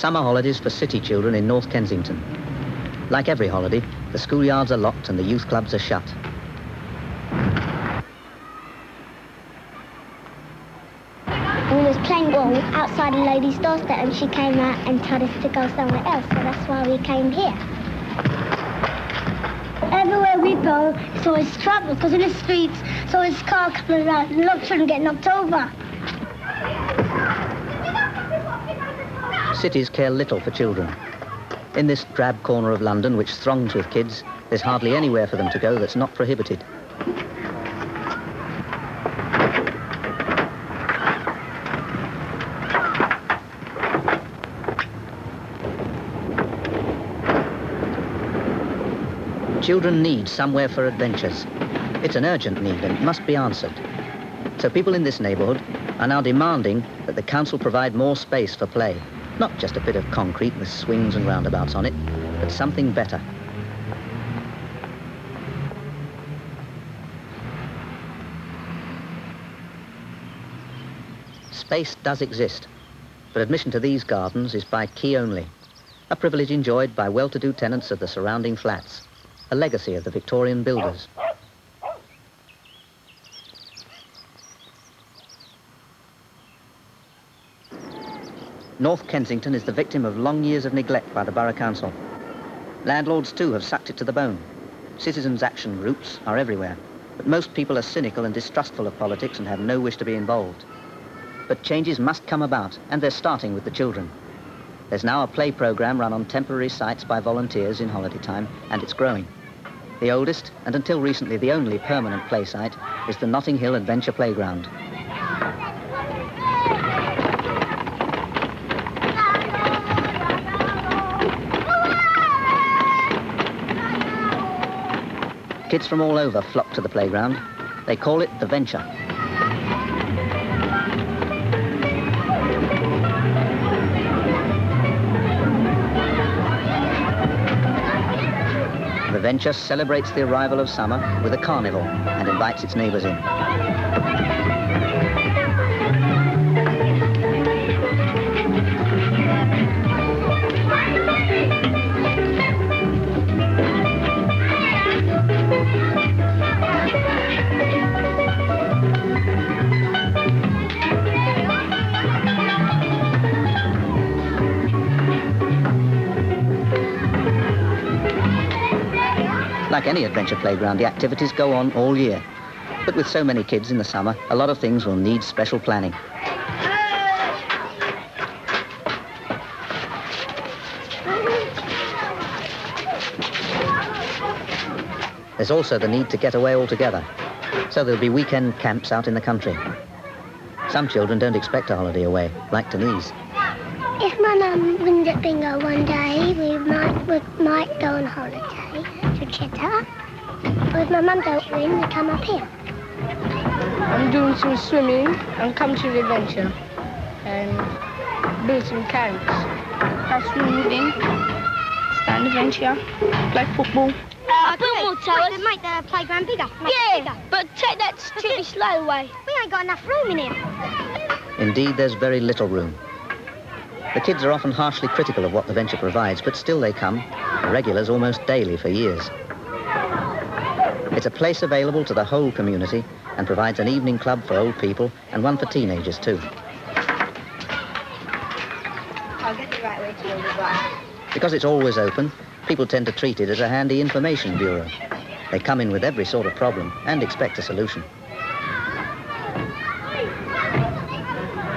Summer holidays for city children in North Kensington. Like every holiday, the schoolyards are locked and the youth clubs are shut. We was playing ball outside a lady's doorstep and she came out and told us to go somewhere else, so that's why we came here. Everywhere we go, it's always trouble, because in the streets, it's always car coming around and lots of children get knocked over. Cities care little for children. In this drab corner of London, which throngs with kids, there's hardly anywhere for them to go that's not prohibited. Children need somewhere for adventures. It's an urgent need and must be answered. So people in this neighbourhood are now demanding that the council provide more space for play. Not just a bit of concrete with swings and roundabouts on it, but something better. Space does exist, but admission to these gardens is by key only, a privilege enjoyed by well-to-do tenants of the surrounding flats, a legacy of the Victorian builders. North Kensington is the victim of long years of neglect by the Borough Council. Landlords, too, have sucked it to the bone. Citizens' action groups are everywhere, but most people are cynical and distrustful of politics and have no wish to be involved. But changes must come about, and they're starting with the children. There's now a play programme run on temporary sites by volunteers in holiday time, and it's growing. The oldest, and until recently the only permanent play site, is the Notting Hill Adventure Playground. Kids from all over flock to the playground. They call it the Venture. The Venture celebrates the arrival of summer with a carnival and invites its neighbours in. Like any adventure playground, the activities go on all year. But with so many kids in the summer, a lot of things will need special planning. There's also the need to get away altogether. So there'll be weekend camps out in the country. Some children don't expect a holiday away, like Denise. If my mum wins at bingo one day, we might we might go on holiday to Chitta. But if my mum don't win, we come up here. I'm doing some swimming and come to the adventure and build some camps. Have swimming, stand adventure, play football. Uh, football towers. To make the playground bigger. Make it bigger. but take that stupid slow way. We ain't got enough room in here. Indeed, there's very little room. The kids are often harshly critical of what the venture provides, but still they come, regulars almost daily for years. It's a place available to the whole community and provides an evening club for old people and one for teenagers too. I'll get the right way to the. Because it's always open, people tend to treat it as a handy information bureau. They come in with every sort of problem and expect a solution.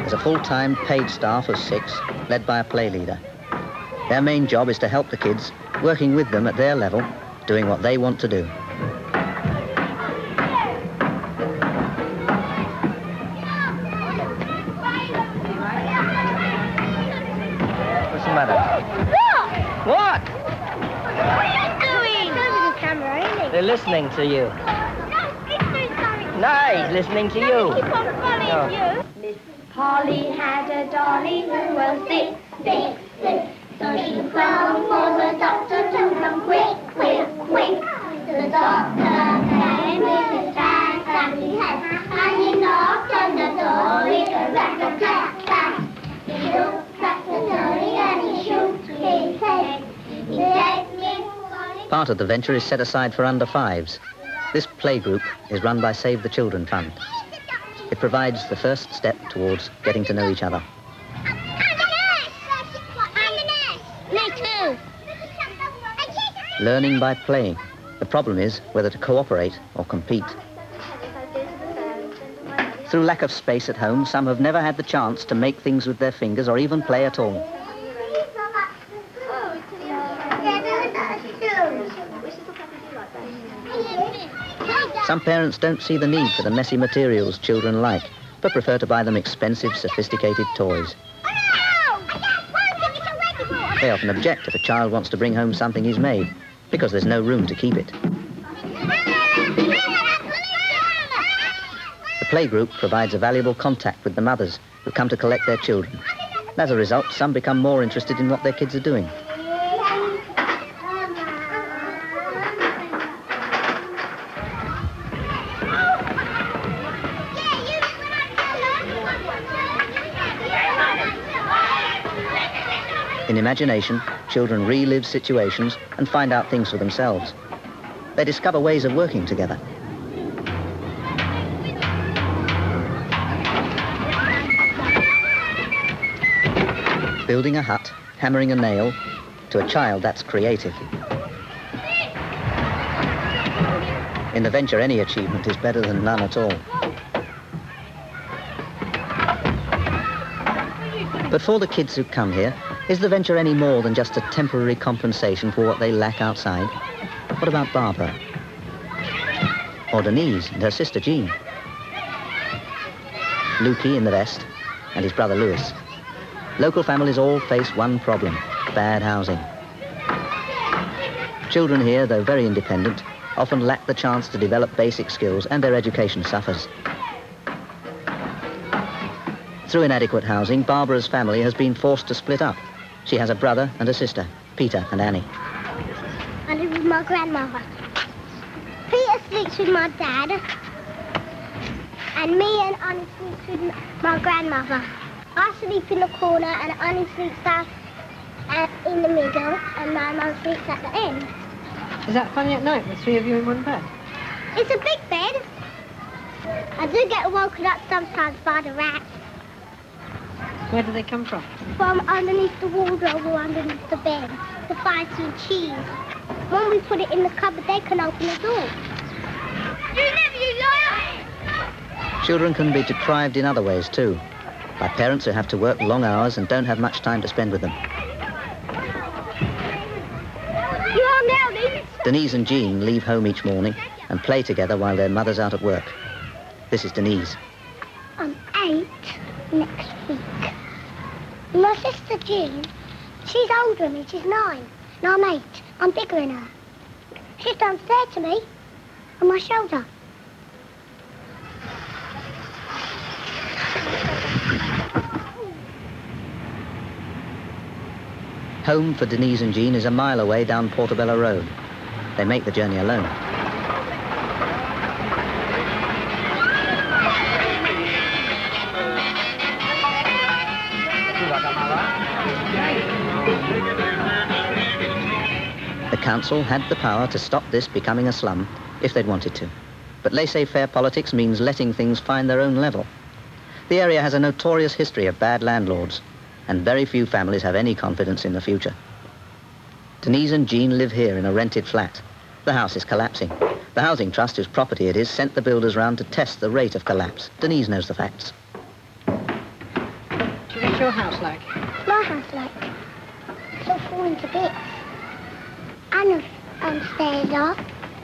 There's a full-time paid staff of six, led by a play leader. Their main job is to help the kids, working with them at their level, doing what they want to do. What's the matter? Look! What? What are you doing? There's a camera, They're listening to you. No, he's listening to you. Keep on following you. Holly had a dolly who was sick, sick, sick. So she phoned for the doctor to come quick, quick, quick. The doctor came with his bag, sandy hat, and he knocked on the door with a rat a tat tat. He looked at the dolly and he shook his head. He said, Miss Part of the venture is set aside for under fives. This playgroup is run by Save the Children Fund. It provides the first step towards getting to know each other. Learning by playing. The problem is whether to cooperate or compete. Through lack of space at home, some have never had the chance to make things with their fingers or even play at all. Some parents don't see the need for the messy materials children like, but prefer to buy them expensive, sophisticated toys. They often object if a child wants to bring home something he's made, because there's no room to keep it. The playgroup provides a valuable contact with the mothers who come to collect their children. As a result, some become more interested in what their kids are doing. In imagination, children relive situations and find out things for themselves. They discover ways of working together. Building a hut, hammering a nail, to a child that's creative. In the venture, any achievement is better than none at all. But for the kids who come here, is the venture any more than just a temporary compensation for what they lack outside? What about Barbara? Or Denise and her sister Jean? Lukey in the vest and his brother Lewis. Local families all face one problem, bad housing. Children here, though very independent, often lack the chance to develop basic skills and their education suffers. Through inadequate housing, Barbara's family has been forced to split up. She has a brother and a sister, Peter and Annie. I live with my grandmother. Peter sleeps with my dad. And me and Annie sleeps with my grandmother. I sleep in the corner and Annie sleeps down uh, in the middle and my mum sleeps at the end. Is that funny at night, the three of you in one bed? It's a big bed. I do get woken up sometimes by the rats Where do they come from? from underneath the wardrobe or underneath the bed to find some cheese. When we put it in the cupboard, they can open the door. You never, you liar! Children can be deprived in other ways too, by parents who have to work long hours and don't have much time to spend with them. You are now, Denise and Jean leave home each morning and play together while their mother's out at work. This is Denise. I'm eight next week. My sister Jean, she's older than me, she's nine. And I'm eight. I'm bigger than her. She's downstairs to me on my shoulder. Home for Denise and Jean is a mile away down Portobello Road. They make the journey alone. Council had the power to stop this becoming a slum if they'd wanted to. But laissez-faire politics means letting things find their own level. The area has a notorious history of bad landlords, and very few families have any confidence in the future. Denise and Jean live here in a rented flat. The house is collapsing. The housing trust, whose property it is, sent the builders round to test the rate of collapse. Denise knows the facts. What's your house like? My house like it's all falling to bits. And the stairs are.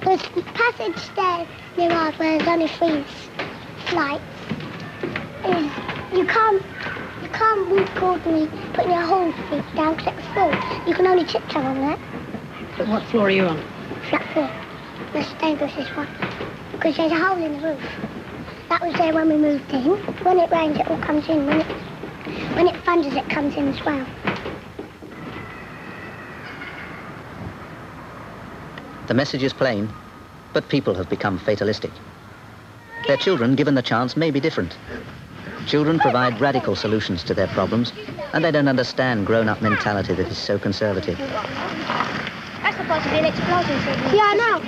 There's passage stairs near ours where there's only three flights. And you can't you can't walk ordinarily putting your whole feet down because it's full. You can only tiptoe on that. But what floor are you on? Flat floor. That's dangerous this one. Because there's a hole in the roof. That was there when we moved in. When it rains it all comes in. When it when it thunders it comes in as well. The message is plain, but people have become fatalistic. Their children, given the chance, may be different. Children provide radical solutions to their problems, and they don't understand grown-up mentality that is so conservative. That's supposed to be an explosion signal. Yeah, I know.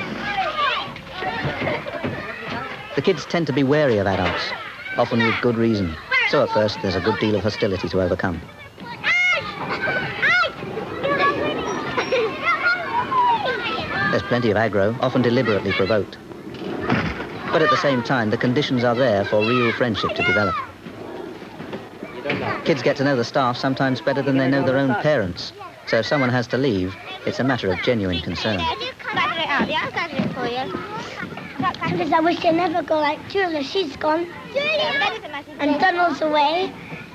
The kids tend to be wary of adults, often with good reason. So at first, there's a good deal of hostility to overcome. There's plenty of aggro, often deliberately provoked. But at the same time, the conditions are there for real friendship to develop. Kids get to know the staff sometimes better than they know their own parents. So if someone has to leave, it's a matter of genuine concern. Because I wish they never go like Julia, she's gone. And Donald's away.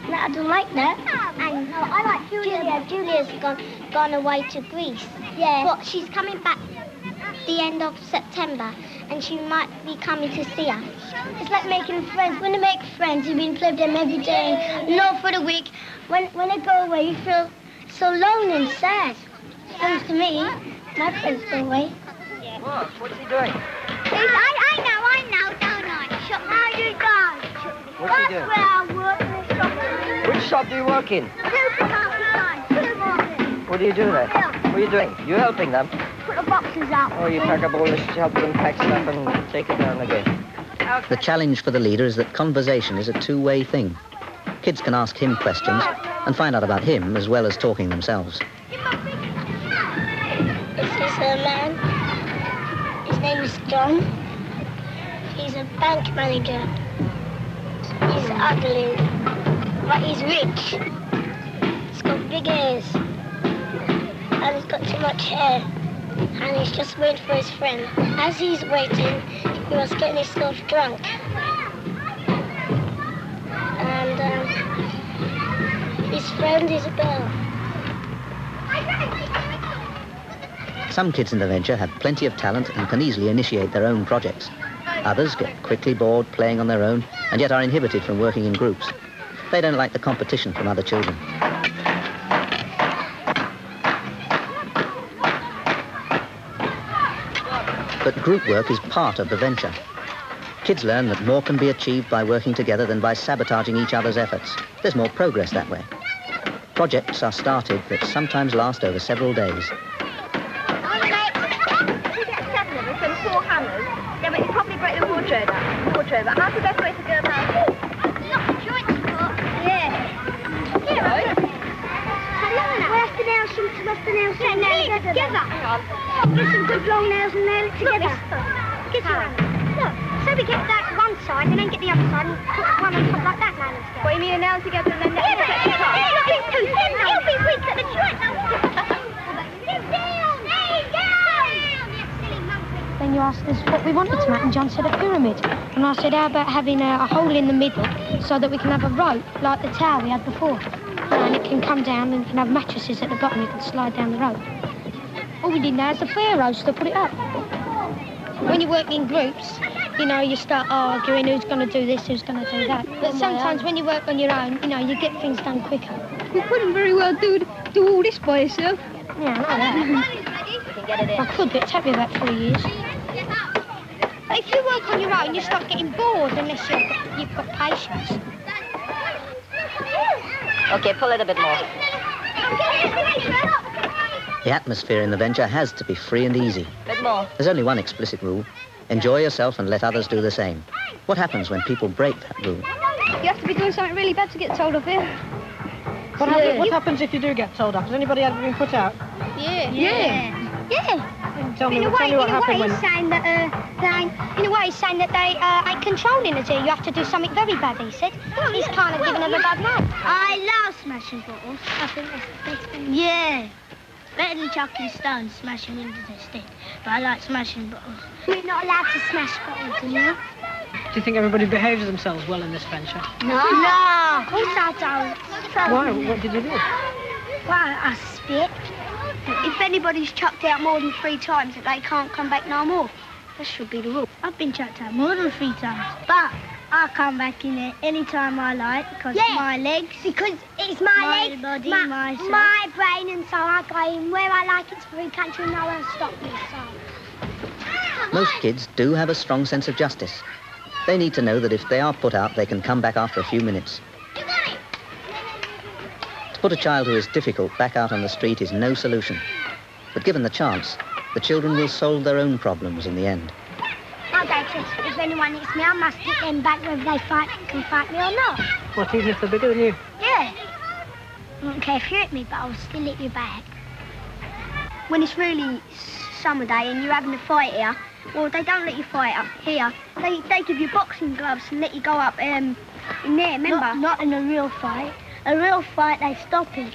No, I don't like that. And no, I like Julia. Julia's gone gone away to Greece. Yeah. But she's coming back the end of September and she might be coming to see us. It's like making friends. When you make friends, you mean play with them every day, not for the week. When when they go away, you feel so lonely and sad. Comes to me. My friends go away. What? What's he doing? I, I know, I know, don't I? Shop now you go. What's he That's doing? where I work in the shop. Which shop do you work in? Supermarket, supermarket. What do you do there? What are you doing? You're helping them? Put the boxes out. Or you pack up all this, help them pack stuff and take it down again? The challenge for the leader is that conversation is a two-way thing. Kids can ask him questions and find out about him as well as talking themselves. This is a man. His name is John. He's a bank manager. He's ugly, but he's rich. He's got big ears. And he's got too much hair. And he's just waiting for his friend. As he's waiting, he was getting himself drunk. And um, his friend is a girl. Some kids in the venture have plenty of talent and can easily initiate their own projects. Others get quickly bored playing on their own and yet are inhibited from working in groups. They don't like the competition from other children. Group work is part of the venture. Kids learn that more can be achieved by working together than by sabotaging each other's efforts. There's more progress that way. Projects are started that sometimes last over several days. Probably break the wardrobe. Wardrobe. How's the best way to go about it? Where's the from nail together? On. Get some good long nails and nail it together. Get your. Look, so we get that one side and then get the other side and put one on top like that nail it together. What, you mean a nail together and then nail it together? it'll be too thin. It'll be weak at the joint. Then you asked us what we wanted to make, and John said a pyramid. And I said, how about having a, a hole in the middle so that we can have a rope like the tower we had before? And it can come down and you can have mattresses at the bottom, you can slide down the rope. All we did now is the hose to put it up. When you work in groups, you know, you start arguing who's going to do this, who's going to do that. But oh, sometimes when you work on your own, you know, you get things done quicker. You couldn't very well do do all this by yourself. Yeah, I. I could, but it took me about three years. But if you work on your own, you start getting bored unless you've got, you've got patience. Okay, pull it a bit more. The atmosphere in the venture has to be free and easy. Bit more. There's only one explicit rule. Enjoy yourself and let others do the same. What happens when people break that rule? You have to be doing something really bad to get told off here. What, happen- what happens if you do get told off? Has anybody ever been put out? Yeah. Yeah. Yeah. Tell me, In a way, tell me what in a happened way, when... he's saying that, uh, they, in a way, he's saying that they uh, ain't controlling us here. You have to do something very bad, he said. he's kind of giving them a bad name. I love smashing bottles. I think that's the best thing. Yeah. Better than chucking stones, smashing windows instead. But I like smashing bottles. We're not allowed to smash bottles, you know? Do you think everybody behaves themselves well in this venture? No. No. Of course I don't. Why? What did you do? Why, I spit. If anybody's chucked out more than three times, that they can't come back no more. That should be the rule. I've been chucked out more than three times. But I come back in there any time I like because my legs. Because it's my, My legs, body, my, myself. my brain, and so I go in where I like. It's free country, no one stop me. So. Most kids do have a strong sense of justice. They need to know that if they are put out, they can come back after a few minutes. To put a child who is difficult back out on the street is no solution. But given the chance, the children will solve their own problems in the end. My dad says if anyone hits me, I must hit them back whether they fight can fight me or not. What, even if they're bigger than you? Yeah. I don't care if you hit me, but I'll still hit you back. When it's really summer day and you're having a fight here, well, they don't let you fight up here. They, they give you boxing gloves and let you go up um, in there, remember? Not, not in a real fight. A real fight, they stop it.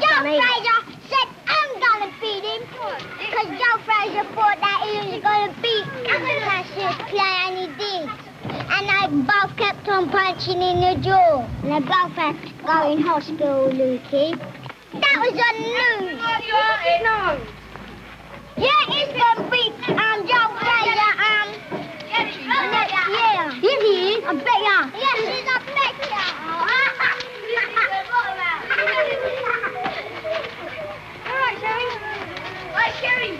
Joe Frazier said I'm gonna beat him. Because Joe Frazier thought that he was gonna beat Cassius Clay and he did. And they both kept on punching in the jaw. And they both had to go in hospital, Lukey. That was on the news. No. Yeah, he's gonna beat um, Joe Fraser. Yeah. Yes, he. I bet ya. Yes, he's. I bet All right, Sherry. All right, Sherry.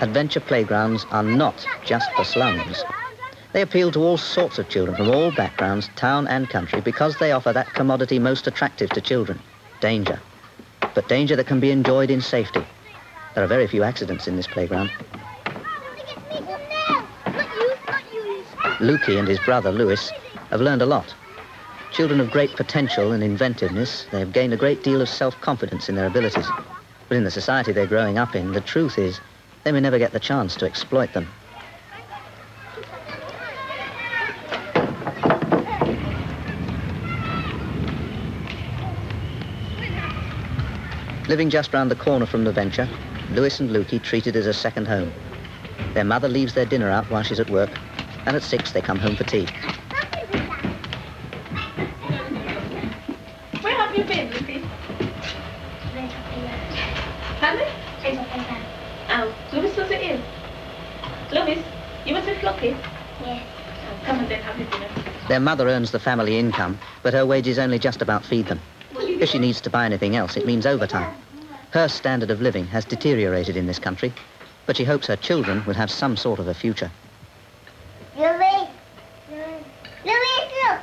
Adventure playgrounds are not just for slums. They appeal to all sorts of children from all backgrounds, town and country, because they offer that commodity most attractive to children, danger. But danger that can be enjoyed in safety. There are very few accidents in this playground. Lukey and his brother, Lewis, have learned a lot. Children of great potential and inventiveness, they have gained a great deal of self-confidence in their abilities. But in the society they're growing up in, the truth is they may never get the chance to exploit them. Living just round the corner from the venture, Lewis and Lukey treat it as a second home. Their mother leaves their dinner out while she's at work, and at six they come home for tea. Where have you been, Lucy? Pardon? Oh, Louis was it in? Louis, you was with Lucky? Yes. Oh, come and then have your dinner. Their mother earns the family income, but her wages only just about feed them. If she needs to buy anything else, it means overtime. Her standard of living has deteriorated in this country, but she hopes her children will have some sort of a future. Louis. Louis, look.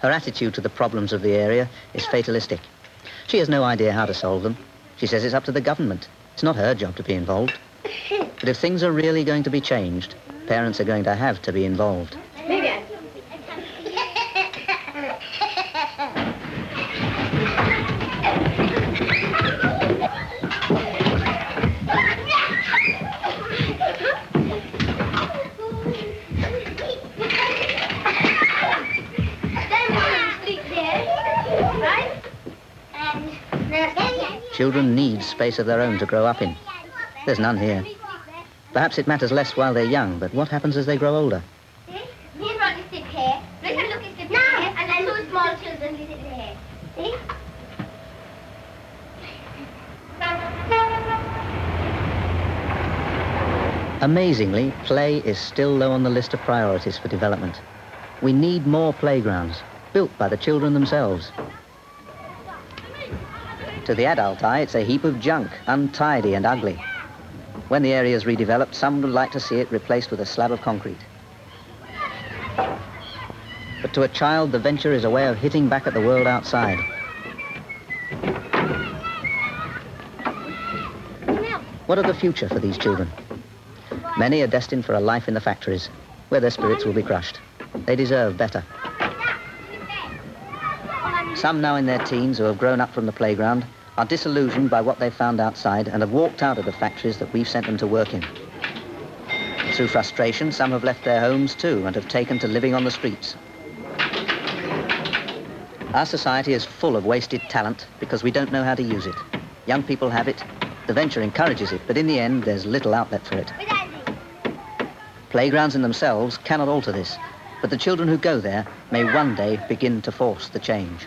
Her attitude to the problems of the area is fatalistic. She has no idea how to solve them. She says it's up to the government. It's not her job to be involved. But if things are really going to be changed, parents are going to have to be involved. Children need space of their own to grow up in. There's none here. Perhaps it matters less while they're young, but what happens as they grow older? He's not sit here. Look at look at sit here, and then two small children sit here. See? Amazingly, play is still low on the list of priorities for development. We need more playgrounds, built by the children themselves. To the adult eye, it's a heap of junk, untidy and ugly. When the area is redeveloped, some would like to see it replaced with a slab of concrete. But to a child, the venture is a way of hitting back at the world outside. What of the future for these children? Many are destined for a life in the factories, where their spirits will be crushed. They deserve better. Some now in their teens who have grown up from the playground are disillusioned by what they've found outside and have walked out of the factories that we've sent them to work in. Through frustration, some have left their homes too and have taken to living on the streets. Our society is full of wasted talent because we don't know how to use it. Young people have it, the venture encourages it, but in the end, there's little outlet for it. Playgrounds in themselves cannot alter this, but the children who go there may one day begin to force the change.